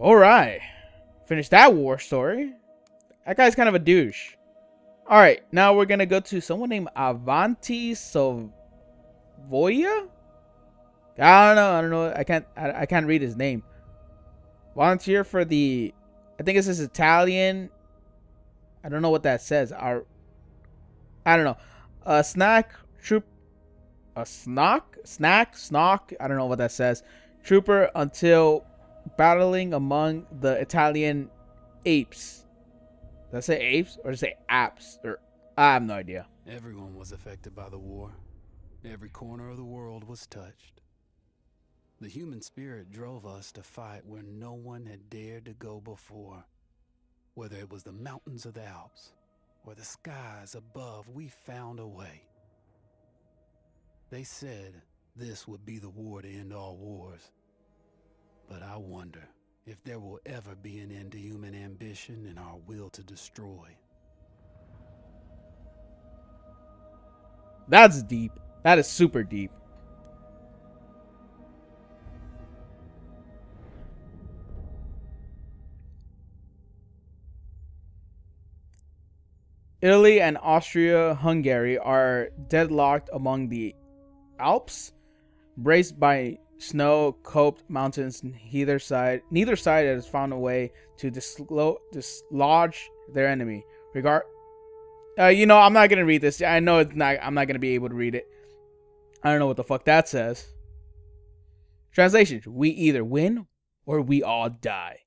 All right. Finish that war story. That guy's kind of a douche. All right, now we're gonna go to someone named Avanti Savoia. I don't know. I don't know. I can't. I, I can't read his name. Volunteer for the. I think this is Italian. I don't know what that says. Our. I don't know. A snack troop. A snock snack snock. I don't know what that says. Trooper until battling among the Italian apes. Did I say apes or say apps? Or I have no idea. Everyone was affected by the war. Every corner of the world was touched. The human spirit drove us to fight where no one had dared to go before. Whether it was the mountains of the Alps or the skies above, we found a way. They said this would be the war to end all wars. But I wonder if there will ever be an end to human ambition and our will to destroy. That's deep. That is super deep. Italy and Austria-Hungary are deadlocked among the Alps, braced by snow-coped mountains. Neither side, neither side has found a way to dislo- dislodge their enemy. Regard, uh, you know, I'm not gonna read this. I know it's not. I'm not gonna be able to read it. I don't know what the fuck that says. Translation: We either win or we all die.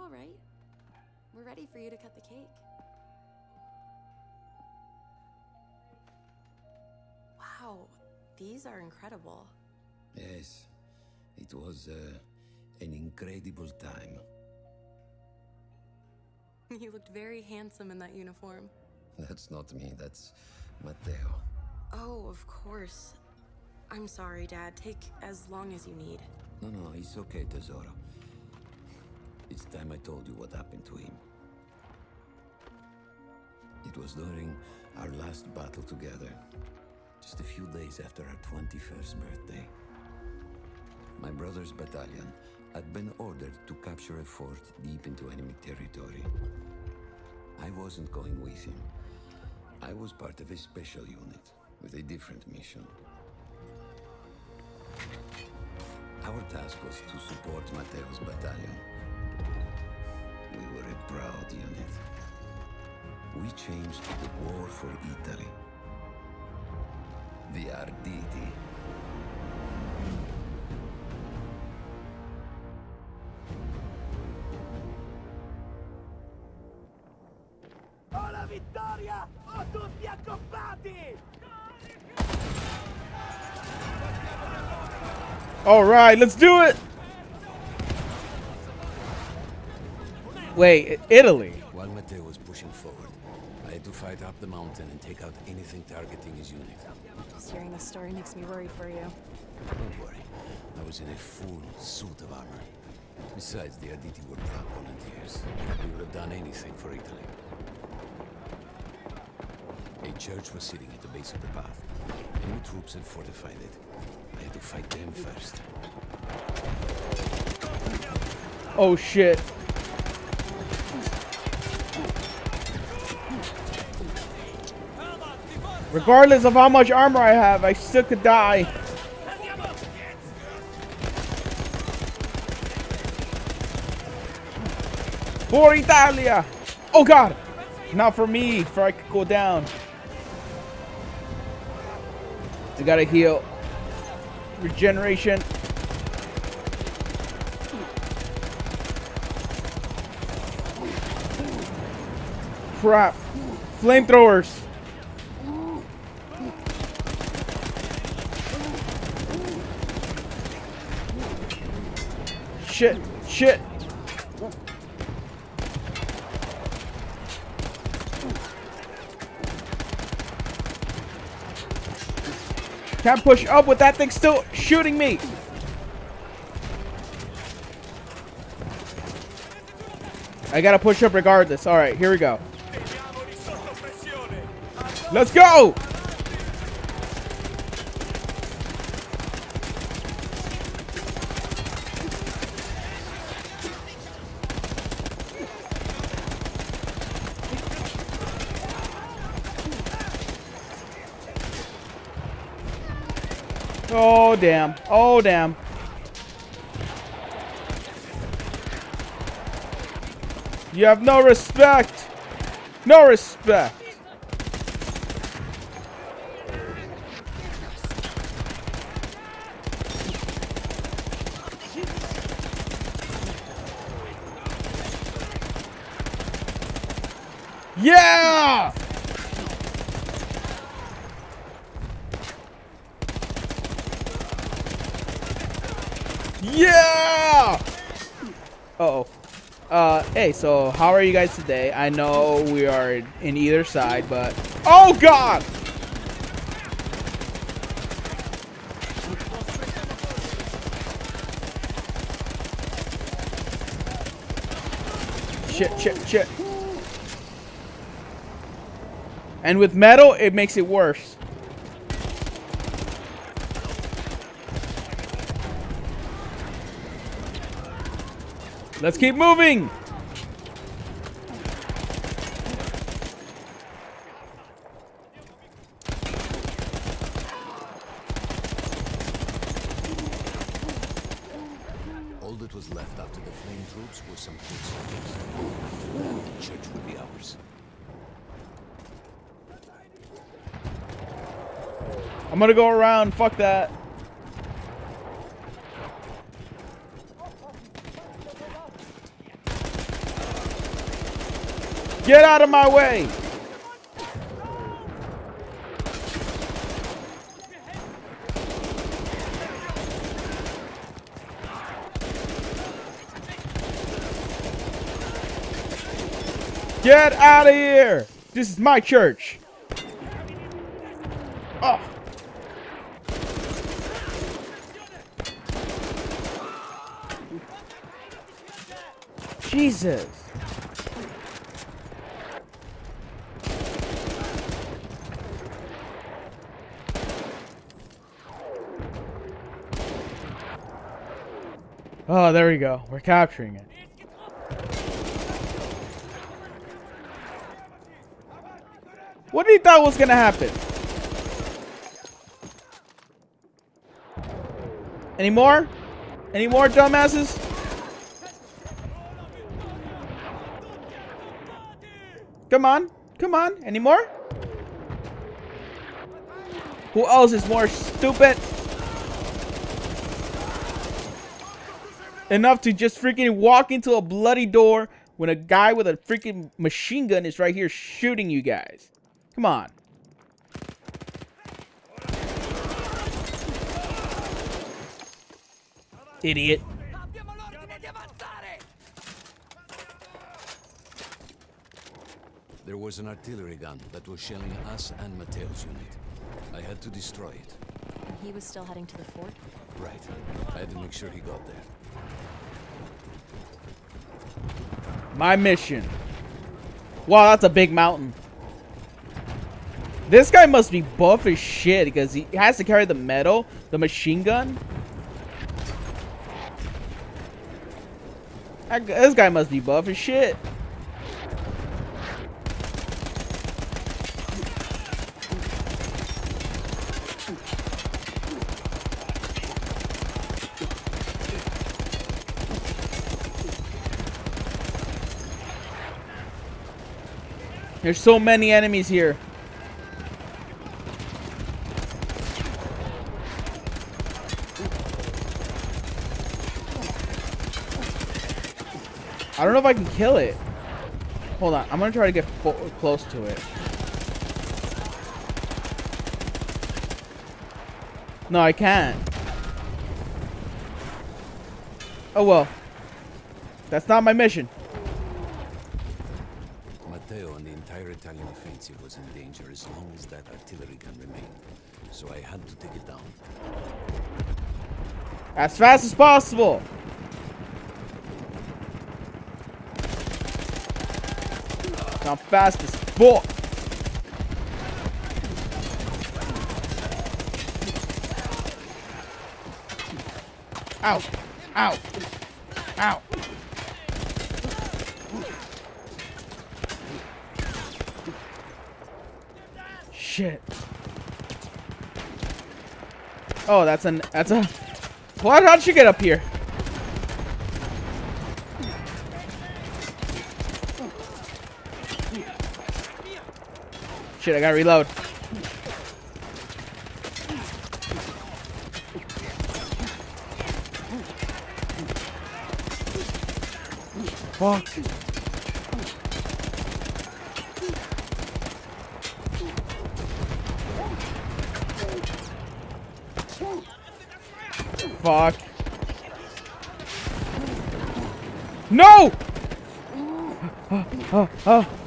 All right? We're ready for you to cut the cake. Wow, these are incredible. Yes, it was uh, an incredible time. You looked very handsome in that uniform. That's not me, that's Matteo. Oh, of course. I'm sorry, Dad. Take as long as you need. No, no, it's okay, Tesoro. It's time I told you what happened to him. It was during our last battle together, just a few days after our 21st birthday. My brother's battalion had been ordered to capture a fort deep into enemy territory. I wasn't going with him. I was part of a special unit with a different mission. Our task was to support Matteo's battalion. We were a proud unit. We changed the war for Italy. The Arditi. Ho la vittoria! Ho tutti accoppati! All right, let's do it. Wait, Italy. While Matteo was pushing forward, I had to fight up the mountain and take out anything targeting his unit. Just hearing this story makes me worry for you. Don't worry, I was in a full suit of armor. Besides, the Arditi were proud volunteers. We would have done anything for Italy. A church was sitting at the base of the path. Enemy troops had fortified it. I had to fight them first. Oh shit. Regardless of how much armor I have, I still could die. For Italia! Oh god! Not for me, for I could go down. I gotta heal. Regeneration. Crap. Flamethrowers. Shit. Shit. Can't push up with that thing still shooting me. I gotta push up regardless. Alright, here we go. Let's go! Oh, damn. Oh, damn. You have no respect. No respect. Yeah! Yeah! Uh-oh. Uh, hey, so how are you guys today? I know we are in either side, but... Oh, God! Shit, shit, shit. And with metal, it makes it worse. Let's keep moving. All that was left after the flame troops were some foot soldiers. The church would be ours. I'm gonna go around. Fuck that. Get out of my way. Get out of here. This is my church. Oh. Jesus. Oh, there we go. We're capturing it. What did he thought was gonna happen? Any more? Any more dumbasses? Come on. Come on. Any more? Who else is more stupid? Enough to just freaking walk into a bloody door when a guy with a freaking machine gun is right here shooting you guys. Come on. Idiot. Abbiamo l'ordine di avanzare! There was an artillery gun that was shelling us and Matteo's unit. I had to destroy it. And he was still heading to the fort? Right. I had to make sure he got there. My mission. Wow, that's a big mountain. This guy must be buff as shit because he has to carry the metal, the machine gun. This guy must be buff as shit. There's so many enemies here. I don't know if I can kill it. Hold on. I'm going to try to get close to it. No, I can't. Oh well. That's not my mission. Matteo and the entire Italian offensive was in danger as long as that artillery can remain. So I had to take it down. As fast as possible. How fast as fuck. Ow. Ow. Ow. Shit. Oh, that's an that's a what? How'd she get up here? Shit, I gotta reload. Fuck. Fuck. No! Oh, oh, oh.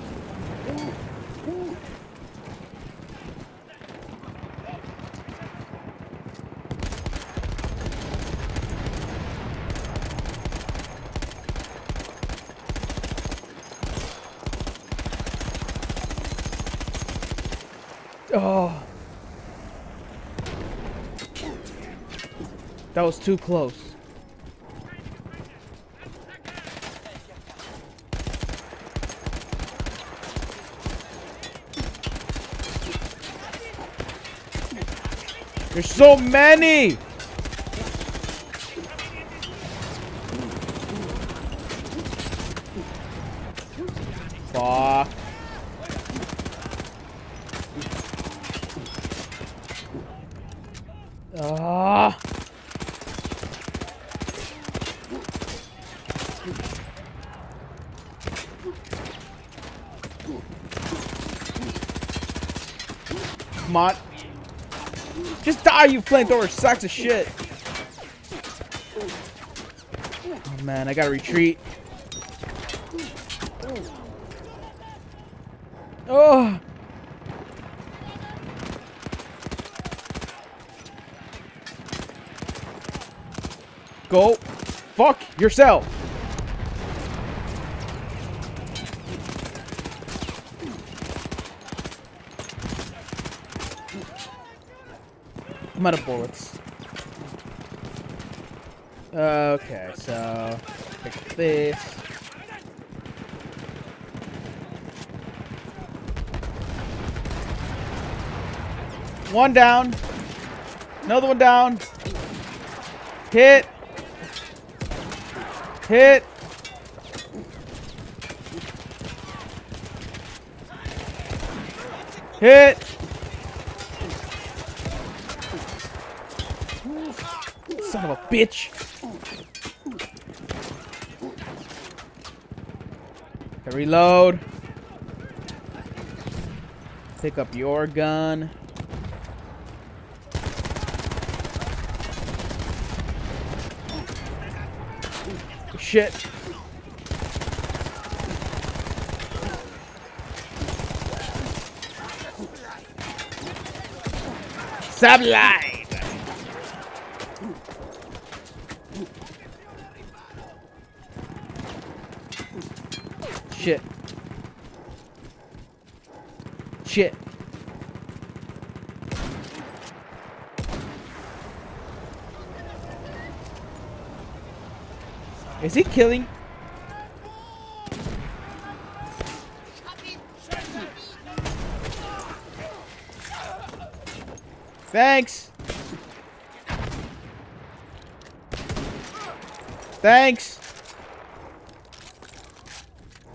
Oh. That was too close. There's so many! Fuck. Just die, you flamethrower sacks of shit. Oh man, I gotta retreat. Oh. Go fuck yourself. I'm out of bullets. Okay, so pick this. One down. Another one down. Hit. Hit. Hit. Of a bitch. Okay, reload. Pick up your gun. Shit. Sublime. Shit. Shit. Is he killing? Thanks. Thanks.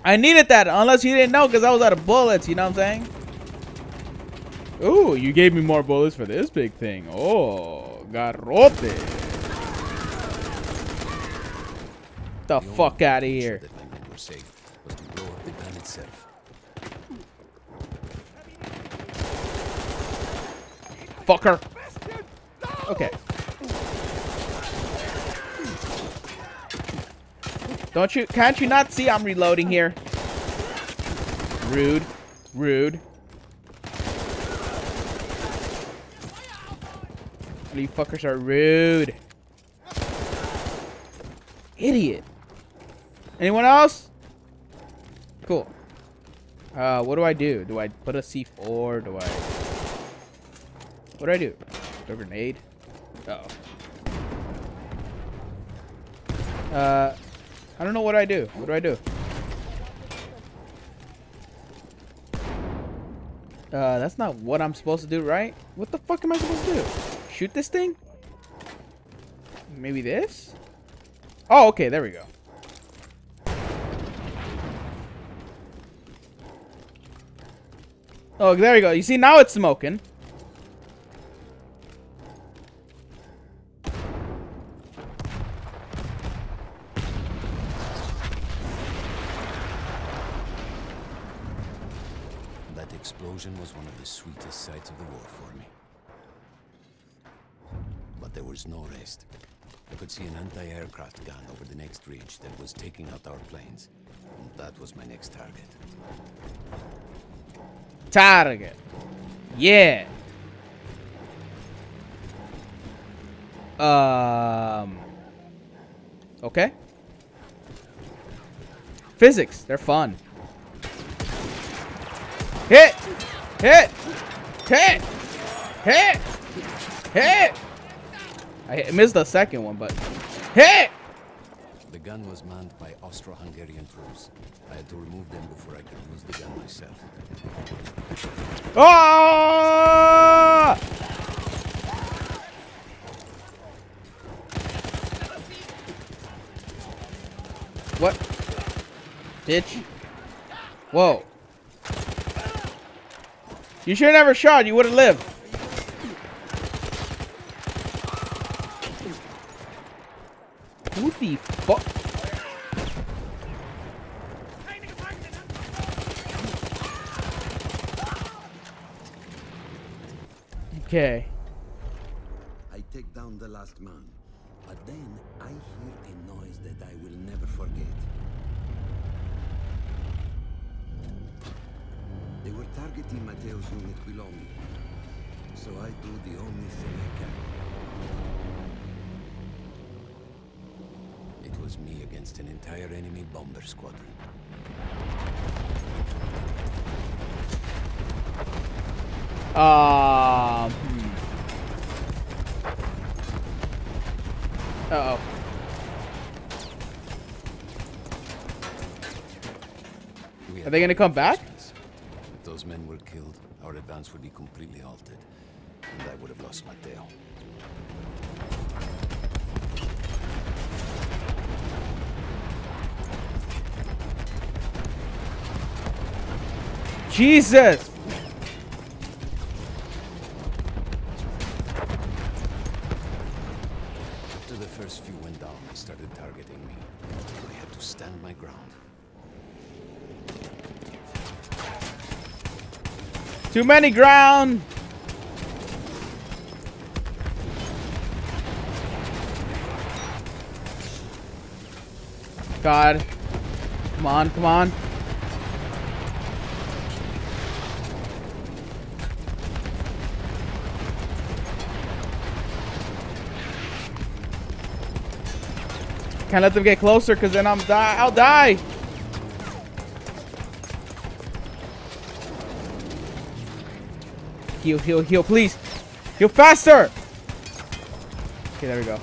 I needed that, unless you didn't know, because I was out of bullets, you know what I'm saying? Ooh, you gave me more bullets for this big thing. Oh, garrote. The fuck out of here. That my Don't you- can't you not see I'm reloading here? Rude. Rude. You fuckers are rude. Idiot. Anyone else? Cool. Uh, what do I do? Do I put a C4? Do I... What do I do? Throw a grenade? Uh oh Uh... I don't know what I do. What do I do? Uh, that's not what I'm supposed to do, right? What the fuck am I supposed to do? Shoot this thing? Maybe this? Oh, okay, there we go. Oh, there we go. You see, now it's smoking. Taking out our planes. That was my next target. Target. Yeah. Um. Okay. Physics. They're fun. Hit. Hit. Hit. Hit. Hit. I missed the second one, but hit. The gun was manned by Austro-Hungarian troops. I had to remove them before I could use the gun myself. Ah! What? Bitch. Whoa. You should have never shot. You would have lived. Who the fuck? Okay. I take down the last man, but then I hear a noise that I will never forget. They were targeting Matteo's unit below me, so I do the only thing I can. It was me against an entire enemy bomber squadron. Hmm. Uh oh. Are they gonna come back? If those men were killed, our advance would be completely halted, and I would have lost Matteo. Jesus! Too many ground! God. Come on, come on. Can't let them get closer because then I'm die I'll die. Heal, heal, heal, please. Heal faster. Okay, there we go.